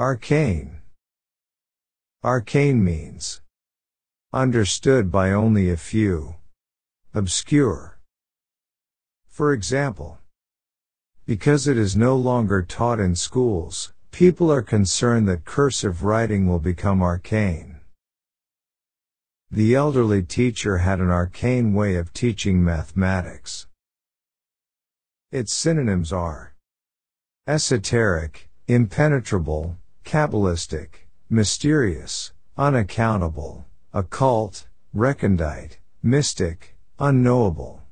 Arcane. Arcane means understood by only a few. Obscure. For example, because it is no longer taught in schools, people are concerned that cursive writing will become arcane. The elderly teacher had an arcane way of teaching mathematics. Its synonyms are esoteric, impenetrable, Kabbalistic, mysterious, unaccountable, occult, recondite, mystic, unknowable.